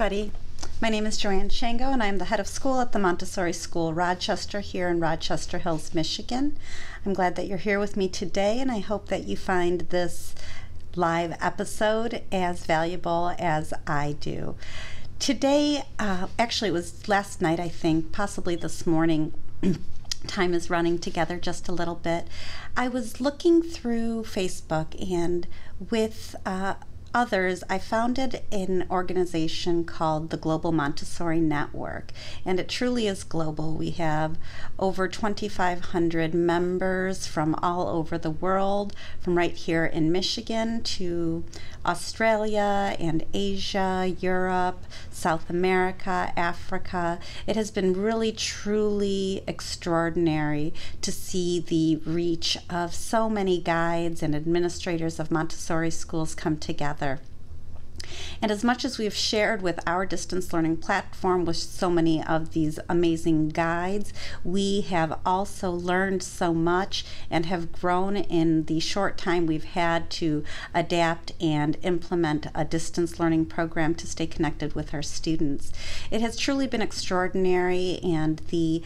everybody. My name is Joanne Shango, and I'm the head of school at the Montessori School Rochester here in Rochester Hills, Michigan. I'm glad that you're here with me today, and I hope that you find this live episode as valuable as I do. Today, uh, actually, it was last night, I think, possibly this morning. time is running together just a little bit. I was looking through Facebook and with uh, others, I founded an organization called the Global Montessori Network, and it truly is global. We have over 2,500 members from all over the world, from right here in Michigan to Australia and Asia, Europe, South America, Africa. It has been really, truly extraordinary to see the reach of so many guides and administrators of Montessori schools come together. And as much as we've shared with our distance learning platform with so many of these amazing guides, we have also learned so much and have grown in the short time we've had to adapt and implement a distance learning program to stay connected with our students. It has truly been extraordinary, and the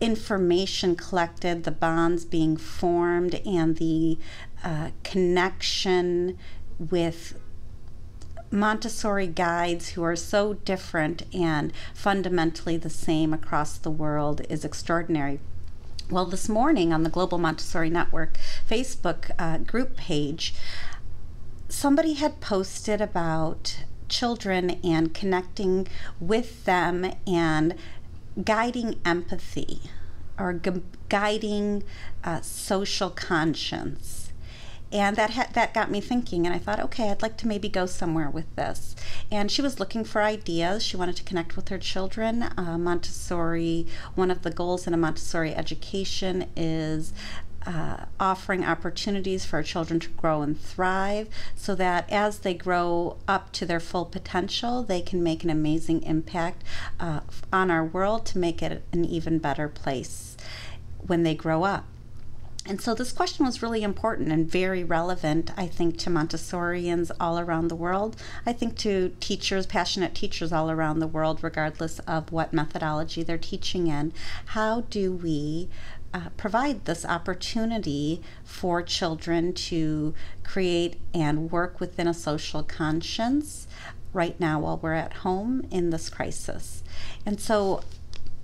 information collected, the bonds being formed, and the uh, connection with Montessori guides who are so different and fundamentally the same across the world is extraordinary. Well, this morning on the Global Montessori Network Facebook uh, group page, somebody had posted about children and connecting with them and guiding empathy or gu- guiding uh, social conscience and that ha- that got me thinking and i thought okay i'd like to maybe go somewhere with this. And she was looking for ideas. She wanted to connect with her children. Uh, montessori one of the goals in a montessori education is uh, offering opportunities for our children to grow and thrive so that as they grow up to their full potential, they can make an amazing impact uh, on our world to make it an even better place when they grow up. And so this question was really important and very relevant, I think, to Montessorians all around the world. I think to teachers, passionate teachers all around the world, regardless of what methodology they're teaching in. How do we uh, provide this opportunity for children to create and work within a social conscience right now while we're at home in this crisis? And so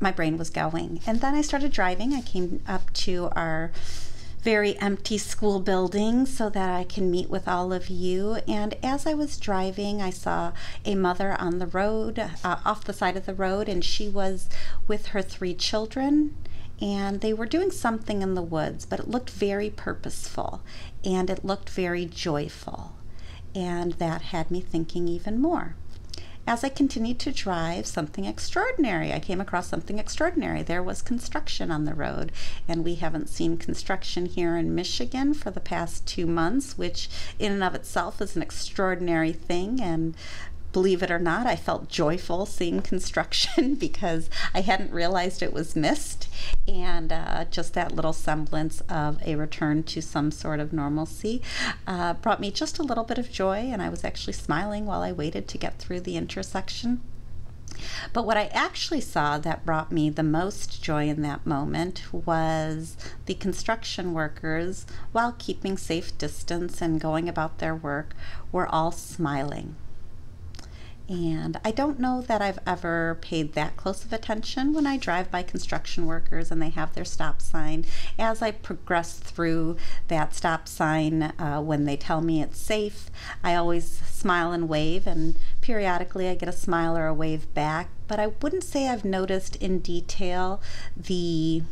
my brain was going. And then I started driving. I came up to our very empty school building so that I can meet with all of you. And as I was driving, I saw a mother on the road, uh, off the side of the road, and she was with her three children. And they were doing something in the woods, but it looked very purposeful and it looked very joyful. And that had me thinking even more. As I continued to drive, something extraordinary. I came across something extraordinary. There was construction on the road, and we haven't seen construction here in Michigan for the past two months, which in and of itself is an extraordinary thing. And believe it or not, I felt joyful seeing construction because I hadn't realized it was missed. And uh, just that little semblance of a return to some sort of normalcy uh, brought me just a little bit of joy. And I was actually smiling while I waited to get through the intersection. But what I actually saw that brought me the most joy in that moment was the construction workers, while keeping safe distance and going about their work, were all smiling. And I don't know that I've ever paid that close of attention when I drive by construction workers and they have their stop sign. As I progress through that stop sign, uh, when they tell me it's safe, I always smile and wave, and periodically I get a smile or a wave back. But I wouldn't say I've noticed in detail the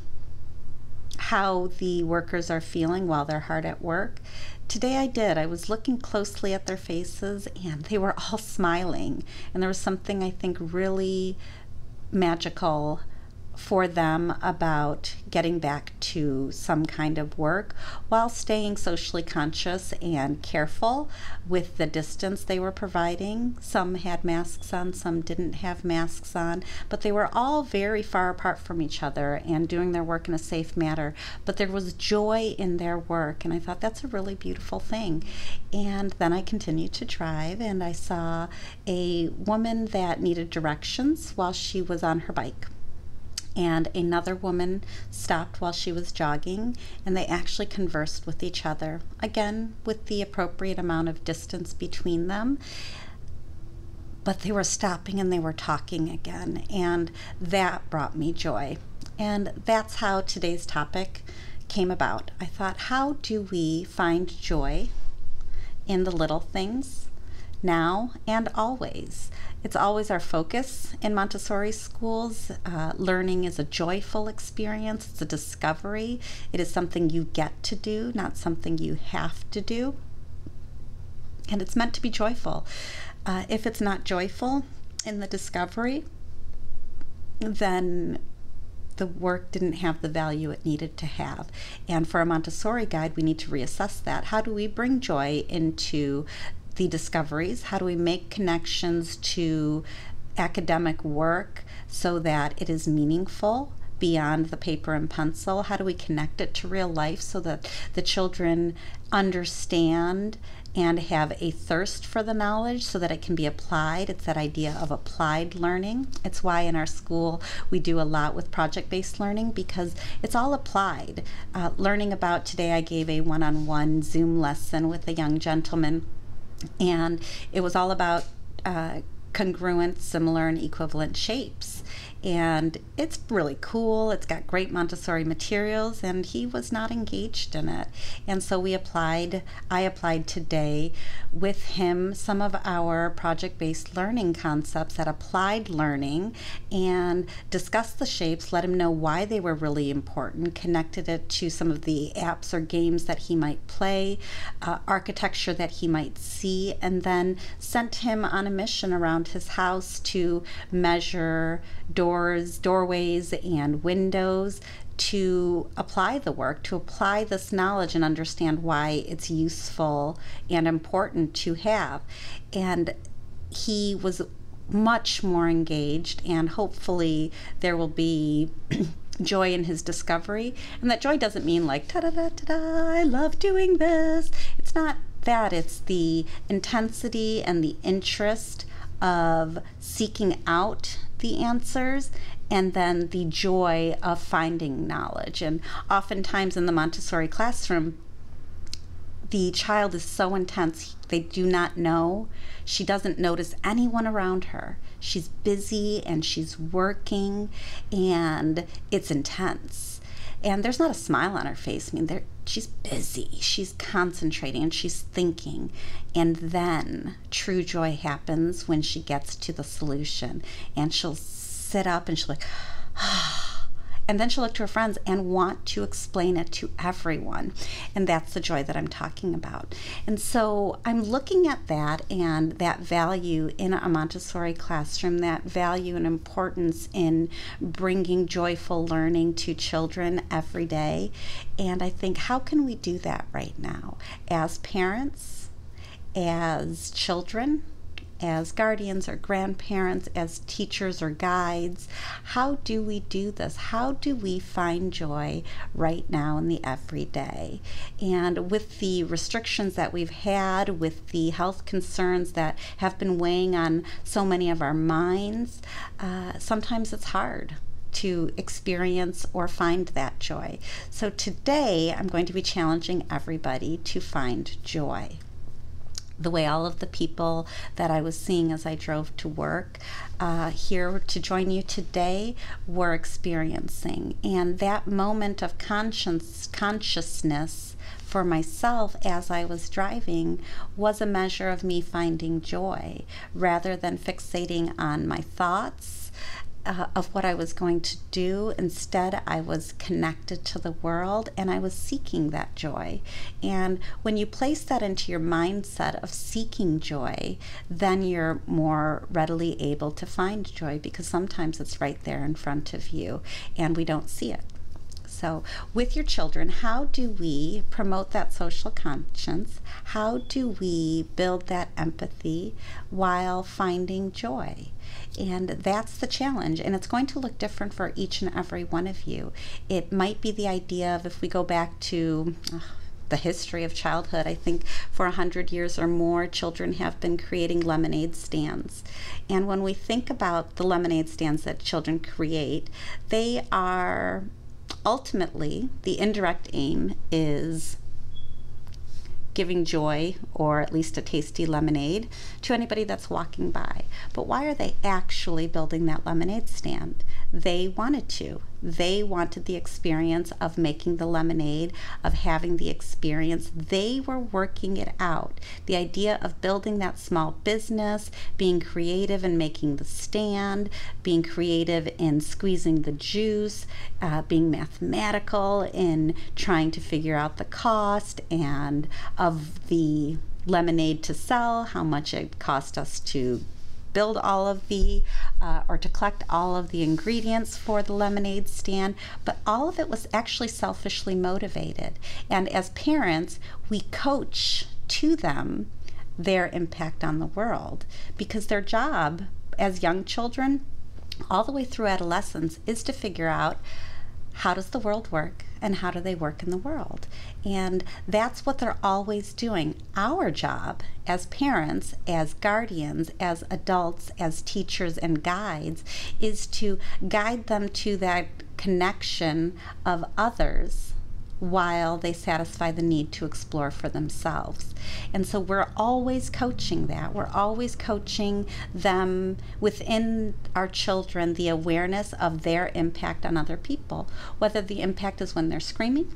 how the workers are feeling while they're hard at work. Today I did. I was looking closely at their faces and they were all smiling. And there was something I think really magical for them about getting back to some kind of work while staying socially conscious and careful with the distance they were providing. Some had masks on, some didn't have masks on, but they were all very far apart from each other and doing their work in a safe manner. But there was joy in their work, and I thought that's a really beautiful thing. And then I continued to drive, and I saw a woman that needed directions while she was on her bike and another woman stopped while she was jogging, and they actually conversed with each other, again, with the appropriate amount of distance between them. But they were stopping and they were talking again, and that brought me joy. And that's how today's topic came about. I thought, how do we find joy in the little things now and always? It's always our focus in Montessori schools. Uh, learning is a joyful experience, it's a discovery. It is something you get to do, not something you have to do. And it's meant to be joyful. Uh, if it's not joyful in the discovery, then the work didn't have the value it needed to have. And for a Montessori guide, we need to reassess that. How do we bring joy into the discoveries? How do we make connections to academic work so that it is meaningful? beyond the paper and pencil? How do we connect it to real life so that the children understand and have a thirst for the knowledge so that it can be applied. It's that idea of applied learning. It's why in our school we do a lot with project based learning because it's all applied. Uh, learning about today, I gave a one on one Zoom lesson with a young gentleman and it was all about uh, congruent, similar, and equivalent shapes and it's really cool. It's got great Montessori materials, and he was not engaged in it. And so we applied, I applied today with him some of our project based learning concepts that applied learning and discussed the shapes, let him know why they were really important, connected it to some of the apps or games that he might play, uh, architecture that he might see, and then sent him on a mission around his house to measure doors, doorways, and windows to apply the work, to apply this knowledge and understand why it's useful and important to have. And he was much more engaged, and hopefully, there will be. joy in his discovery. And that joy doesn't mean like, ta da da da da, I love doing this. It's not that, it's the intensity and the interest of seeking out the answers and then the joy of finding knowledge. And oftentimes in the Montessori classroom, the child is so intense, they do not know. She doesn't notice anyone around her. She's busy and she's working, and it's intense. And there's not a smile on her face. I mean, there she's busy, she's concentrating, and she's thinking. And then true joy happens when she gets to the solution, and she'll sit up and she'll like, ah, and then she'll look to her friends and want to explain it to everyone. And that's the joy that I'm talking about. And so I'm looking at that and that value in a Montessori classroom, that value and importance in bringing joyful learning to children every day. And I think, how can we do that right now as parents, as children? As guardians or grandparents, as teachers or guides. How do we do this? How do we find joy right now in the everyday? And with the restrictions that we've had, with the health concerns that have been weighing on so many of our minds, uh, sometimes it's hard to experience or find that joy. So today I'm going to be challenging everybody to find joy the way all of the people that I was seeing as I drove to work uh, here to join you today were experiencing. And that moment of conscience, consciousness for myself as I was driving was a measure of me finding joy rather than fixating on my thoughts uh, of what I was going to do. Instead, I was connected to the world and I was seeking that joy. And when you place that into your mindset of seeking joy, then you're more readily able to find joy because sometimes it's right there in front of you and we don't see it. So, with your children, how do we promote that social conscience? How do we build that empathy while finding joy? And that's the challenge. And it's going to look different for each and every one of you. It might be the idea of if we go back to. Uh, the history of childhood. I think for a hundred years or more, children have been creating lemonade stands. And when we think about the lemonade stands that children create, they are ultimately, the indirect aim is giving joy or at least a tasty lemonade to anybody that's walking by. But why are they actually building that lemonade stand? They wanted to. They wanted the experience of making the lemonade, of having the experience. They were working it out. The idea of building that small business, being creative in making the stand, being creative in squeezing the juice, uh, being mathematical in trying to figure out the cost and of the lemonade to sell, how much it cost us to build all of the uh, or to collect all of the ingredients for the lemonade stand, but all of it was actually selfishly motivated. And as parents, we coach to them their impact on the world because their job as young children all the way through adolescence is to figure out how does the world work and how do they work in the world? And that's what they're always doing. Our job as parents, as guardians, as adults, as teachers and guides is to guide them to that connection of others while they satisfy the need to explore for themselves. And so we're always coaching that. We're always coaching them within our children the awareness of their impact on other people, whether the impact is when they're screaming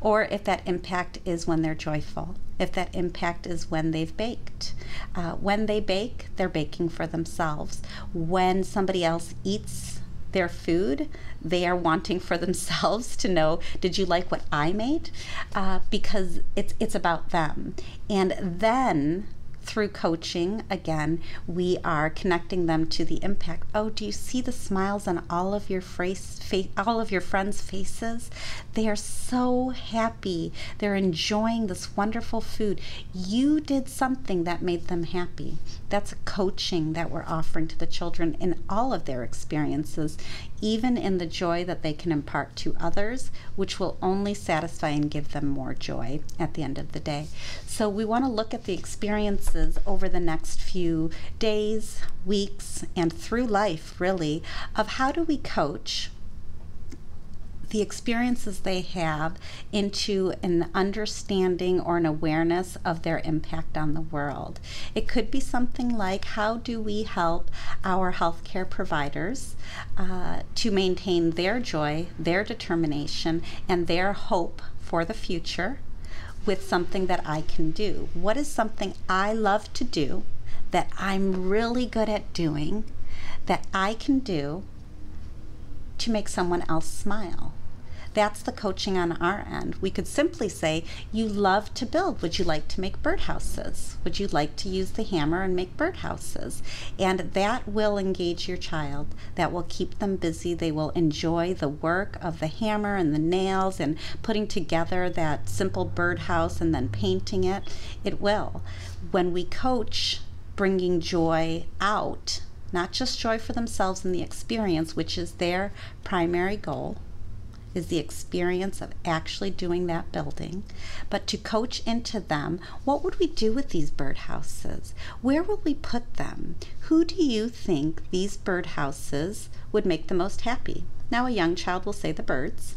or if that impact is when they're joyful, if that impact is when they've baked. Uh, when they bake, they're baking for themselves. When somebody else eats their food, they are wanting for themselves to know, did you like what I made? Uh, because it's it's about them. And then through coaching, again, we are connecting them to the impact. Oh, do you see the smiles on all of your face, face all of your friends' faces? They are so happy. They're enjoying this wonderful food. You did something that made them happy. That's a coaching that we're offering to the children in all of their experiences, even in the joy that they can impart to others, which will only satisfy and give them more joy at the end of the day. So we want to look at the experiences over the next few days, weeks, and through life, really, of how do we coach the experiences they have into an understanding or an awareness of their impact on the world. It could be something like how do we help our healthcare providers uh, to maintain their joy, their determination, and their hope for the future with something that I can do? What is something I love to do that I'm really good at doing that I can do to make someone else smile? That's the coaching on our end. We could simply say, You love to build. Would you like to make birdhouses? Would you like to use the hammer and make birdhouses? And that will engage your child. That will keep them busy. They will enjoy the work of the hammer and the nails and putting together that simple birdhouse and then painting it. It will. When we coach, bringing joy out not just joy for themselves in the experience, which is their primary goal, is the experience of actually doing that building, but to coach into them what would we do with these birdhouses? Where will we put them? Who do you think these birdhouses would make the most happy? Now, a young child will say the birds,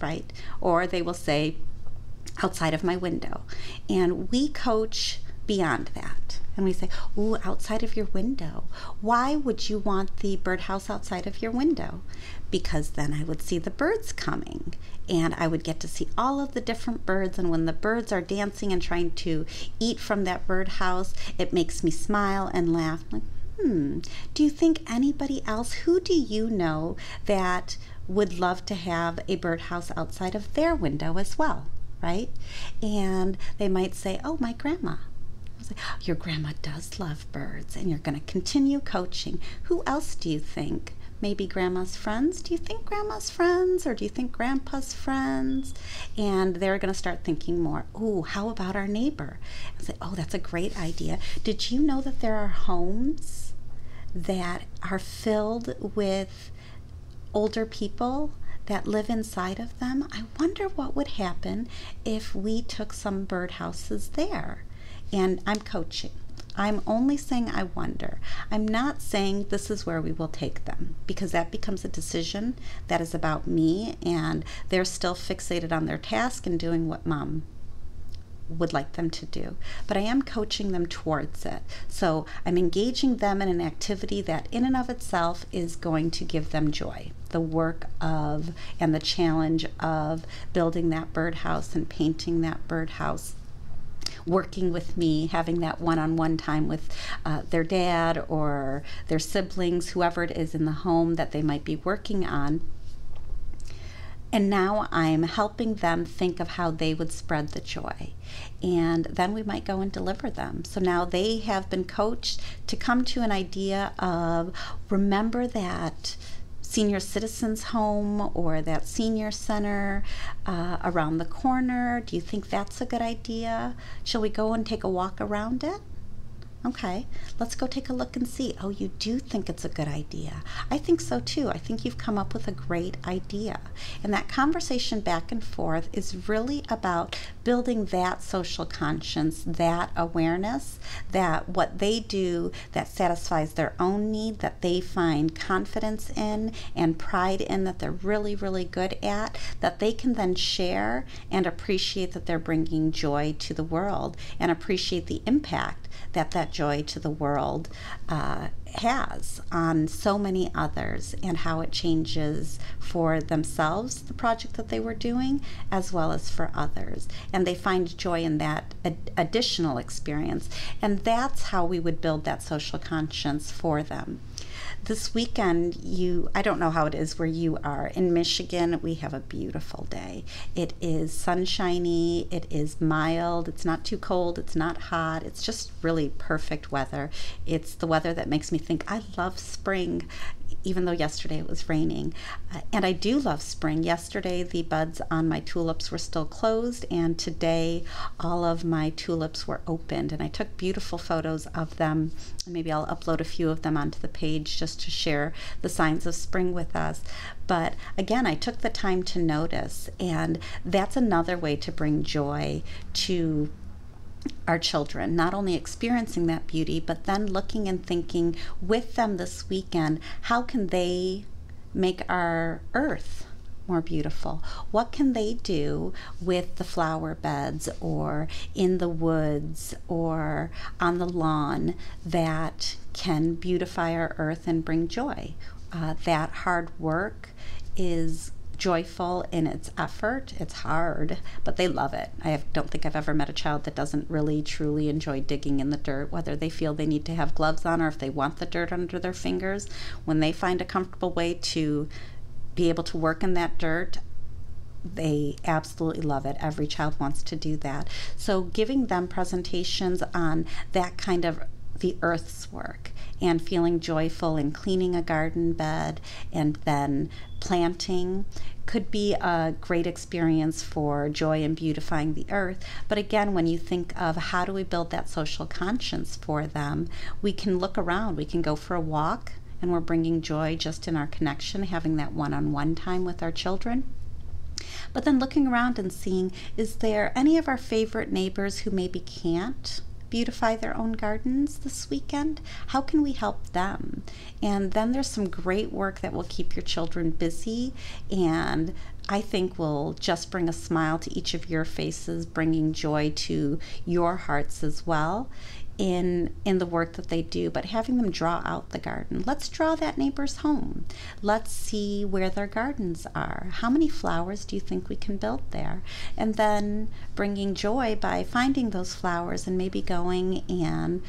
right? Or they will say outside of my window. And we coach beyond that. And we say, Ooh, outside of your window. Why would you want the birdhouse outside of your window? Because then I would see the birds coming and I would get to see all of the different birds. And when the birds are dancing and trying to eat from that birdhouse, it makes me smile and laugh. Like, Hmm. Do you think anybody else, who do you know that would love to have a birdhouse outside of their window as well, right? And they might say, Oh, my grandma. Your grandma does love birds, and you're going to continue coaching. Who else do you think? Maybe grandma's friends. Do you think grandma's friends, or do you think grandpa's friends? And they're going to start thinking more. Oh, how about our neighbor? And say, oh, that's a great idea. Did you know that there are homes that are filled with older people that live inside of them, I wonder what would happen if we took some birdhouses there. And I'm coaching. I'm only saying I wonder. I'm not saying this is where we will take them because that becomes a decision that is about me and they're still fixated on their task and doing what mom would like them to do. But I am coaching them towards it. So I'm engaging them in an activity that, in and of itself, is going to give them joy. The work of and the challenge of building that birdhouse and painting that birdhouse working with me, having that one on one time with uh, their dad or their siblings, whoever it is in the home that they might be working on. And now I'm helping them think of how they would spread the joy. And then we might go and deliver them. So now they have been coached to come to an idea of remember that senior citizens home or that senior center uh, around the corner. Do you think that's a good idea? Shall we go and take a walk around it? Okay, let's go take a look and see. Oh, you do think it's a good idea. I think so too. I think you've come up with a great idea. And that conversation back and forth is really about building that social conscience, that awareness that what they do that satisfies their own need, that they find confidence in and pride in, that they're really, really good at, that they can then share and appreciate that they're bringing joy to the world and appreciate the impact that that joy to the world uh, has on so many others and how it changes for themselves, the project that they were doing, as well as for others. And they find joy in that ad- additional experience. And that's how we would build that social conscience for them this weekend you i don't know how it is where you are. In michigan we have a beautiful day. It is sunshiny. It is mild. It's not too cold. It's not hot. It's just really perfect weather. It's the weather that makes me think i love spring even though yesterday it was raining. Uh, and I do love spring. Yesterday, the buds on my tulips were still closed, and today, all of my tulips were opened. And I took beautiful photos of them. Maybe I'll upload a few of them onto the page just to share the signs of spring with us. But again, I took the time to notice, and that's another way to bring joy to our children, not only experiencing that beauty, but then looking and thinking with them this weekend, how can they make our earth more beautiful? What can they do with the flower beds or in the woods or on the lawn that can beautify our earth and bring joy? Uh, that hard work is joyful in its effort. It's hard, but they love it. I have, don't think I've ever met a child that doesn't really truly enjoy digging in the dirt, whether they feel they need to have gloves on or if they want the dirt under their fingers. When they find a comfortable way to be able to work in that dirt, they absolutely love it. Every child wants to do that. So, giving them presentations on that kind of the earth's work and feeling joyful in cleaning a garden bed and then planting could be a great experience for joy in beautifying the earth. But again, when you think of how do we build that social conscience for them, we can look around, we can go for a walk, and we're bringing joy just in our connection, having that one on one time with our children. But then looking around and seeing, is there any of our favorite neighbors who maybe can't? Beautify their own gardens this weekend? How can we help them? And then there's some great work that will keep your children busy and I think will just bring a smile to each of your faces, bringing joy to your hearts as well in in the work that they do but having them draw out the garden. Let's draw that neighbor's home. Let's see where their gardens are. How many flowers do you think we can build there? And then bringing joy by finding those flowers and maybe going and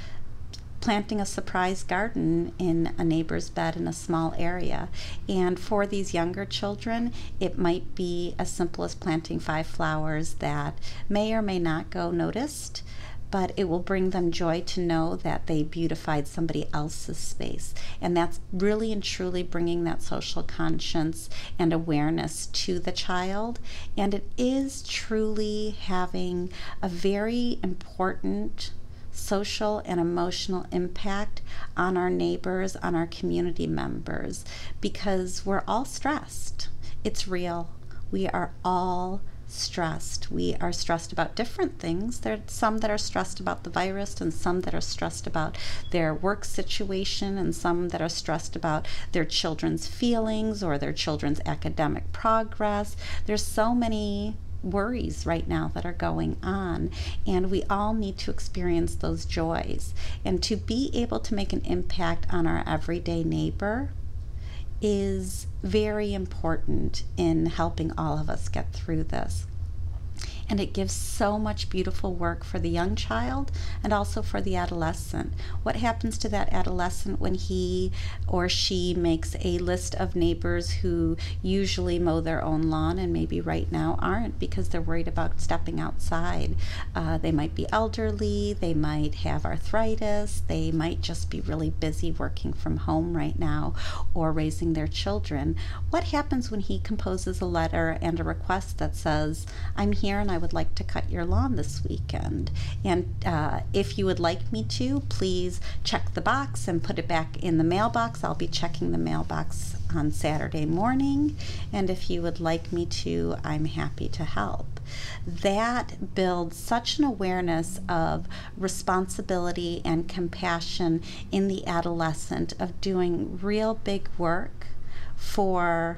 planting a surprise garden in a neighbor's bed in a small area. And for these younger children, it might be as simple as planting five flowers that may or may not go noticed but it will bring them joy to know that they beautified somebody else's space. And that's really and truly bringing that social conscience and awareness to the child. And it is truly having a very important social and emotional impact on our neighbors, on our community members, because we're all stressed. It's real. We are all stressed. We are stressed about different things. There are some that are stressed about the virus, and some that are stressed about their work situation, and some that are stressed about their children's feelings or their children's academic progress. There's so many worries right now that are going on and we all need to experience those joys and to be able to make an impact on our everyday neighbor is very important in helping all of us get through this and it gives so much beautiful work for the young child and also for the adolescent. What happens to that adolescent when he or she makes a list of neighbors who usually mow their own lawn and maybe right now aren't because they're worried about stepping outside? Uh, they might be elderly, they might have arthritis, they might just be really busy working from home right now or raising their children. What happens when he composes a letter and a request that says, I'm here and I I would like to cut your lawn this weekend. And uh, if you would like me to, please check the box and put it back in the mailbox. I'll be checking the mailbox on Saturday morning. And if you would like me to, I'm happy to help. That builds such an awareness of responsibility and compassion in the adolescent of doing real big work for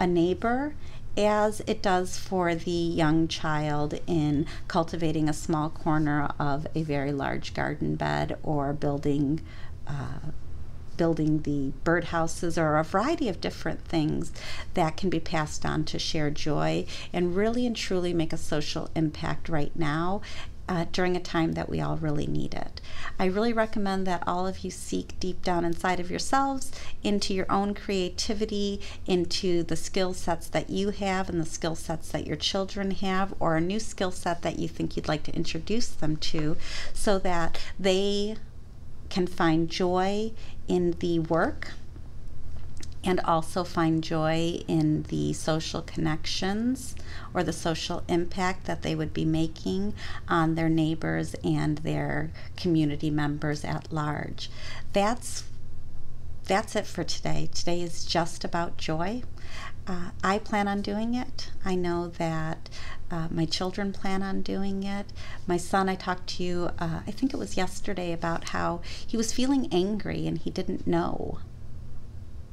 a neighbor as it does for the young child in cultivating a small corner of a very large garden bed or building uh, building the birdhouses or a variety of different things that can be passed on to share joy and really and truly make a social impact right now uh, during a time that we all really need it. I really recommend that all of you seek deep down inside of yourselves into your own creativity, into the skill sets that you have and the skill sets that your children have, or a new skill set that you think you'd like to introduce them to, so that they can find joy in the work and also find joy in the social connections or the social impact that they would be making on their neighbors and their community members at large. That's that's it for today. Today is just about joy. Uh, I plan on doing it. I know that uh, my children plan on doing it. My son, I talked to you, uh, I think it was yesterday, about how he was feeling angry and he didn't know.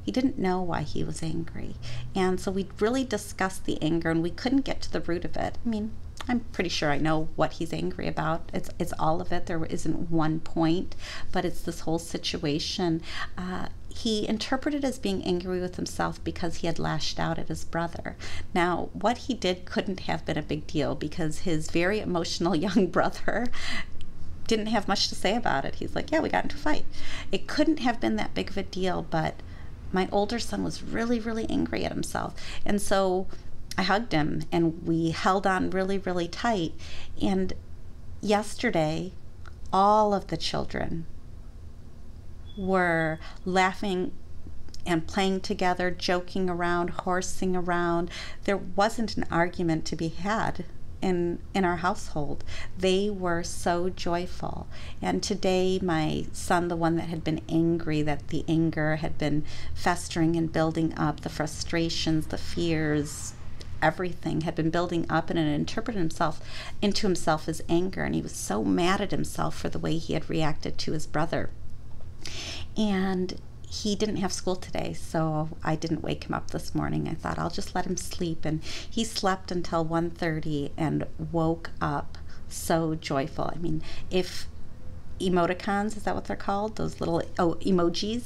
He didn't know why he was angry. And so we really discussed the anger and we couldn't get to the root of it. I mean, I'm pretty sure I know what he's angry about. It's it's all of it. There isn't one point, but it's this whole situation. Uh, he interpreted as being angry with himself because he had lashed out at his brother. Now, what he did couldn't have been a big deal because his very emotional young brother didn't have much to say about it. He's like, "Yeah, we got into a fight." It couldn't have been that big of a deal, but my older son was really, really angry at himself. And so I hugged him and we held on really, really tight. And yesterday, all of the children were laughing and playing together, joking around, horsing around. There wasn't an argument to be had in in our household. They were so joyful. And today my son, the one that had been angry, that the anger had been festering and building up, the frustrations, the fears, everything had been building up and it interpreted himself into himself as anger and he was so mad at himself for the way he had reacted to his brother. And he didn't have school today, so I didn't wake him up this morning. I thought I'll just let him sleep, and he slept until 1:30 and woke up so joyful. I mean, if emoticons is that what they're called? Those little oh emojis.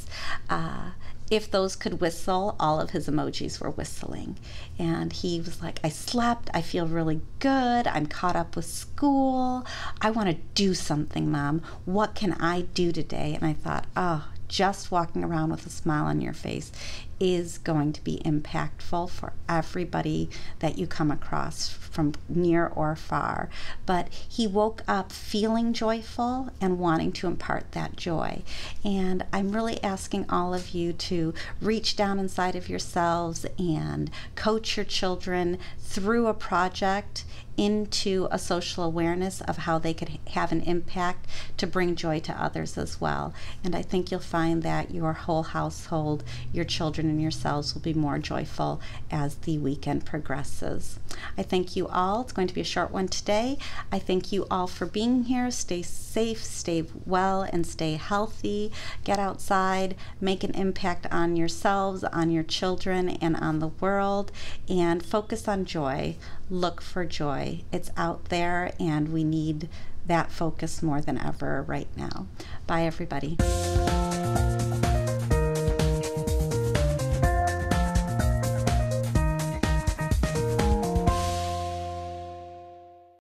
Uh, if those could whistle, all of his emojis were whistling. And he was like, I slept, I feel really good, I'm caught up with school, I want to do something, mom. What can I do today? And I thought, oh, just walking around with a smile on your face is going to be impactful for everybody that you come across from near or far. But he woke up feeling joyful and wanting to impart that joy. And I'm really asking all of you to reach down inside of yourselves and coach your children through a project into a social awareness of how they could have an impact to bring joy to others as well. And I think you'll find that your whole household, your children, and yourselves will be more joyful as the weekend progresses. I thank you all. It's going to be a short one today. I thank you all for being here. Stay safe, stay well, and stay healthy. Get outside, make an impact on yourselves, on your children, and on the world, and focus on joy. Look for joy. It's out there, and we need that focus more than ever right now. Bye, everybody.